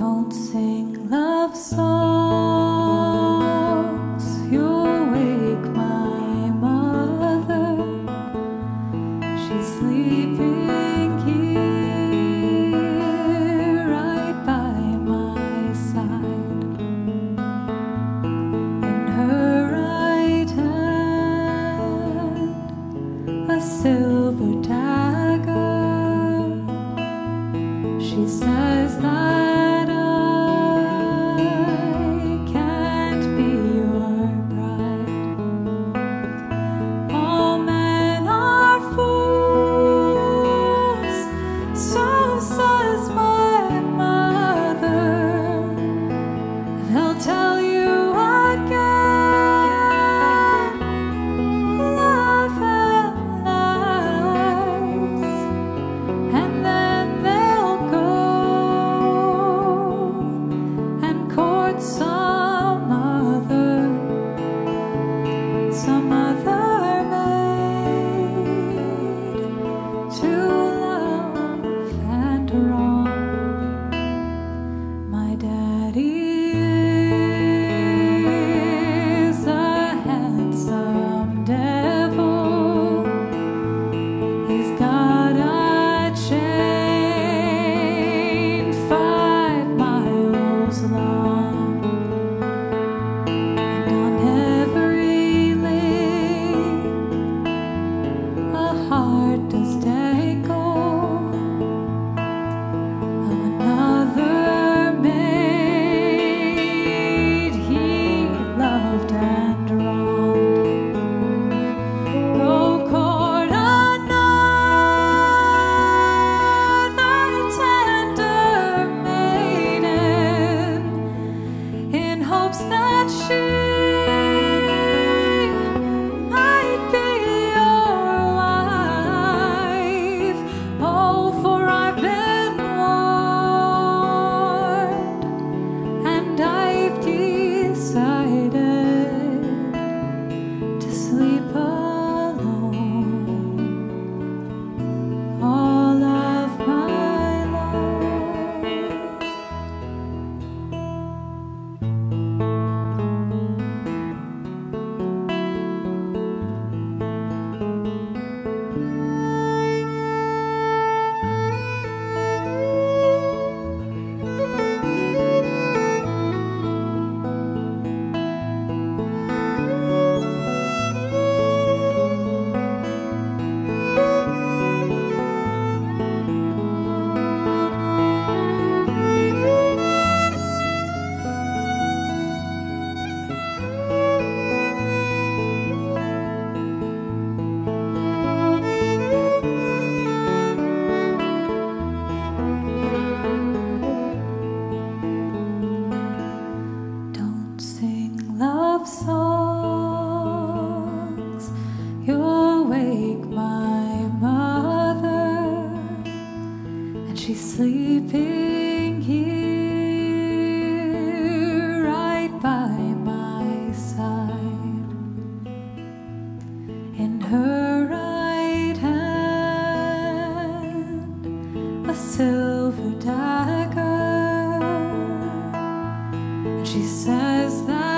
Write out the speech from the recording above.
Don't sing love songs. You'll wake my mother. She's sleeping here, right by my side. In her right hand, a silver dagger. She says that. a silver dagger. And she says that.